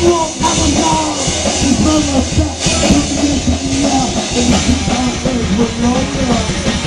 I'm I'm Thank you.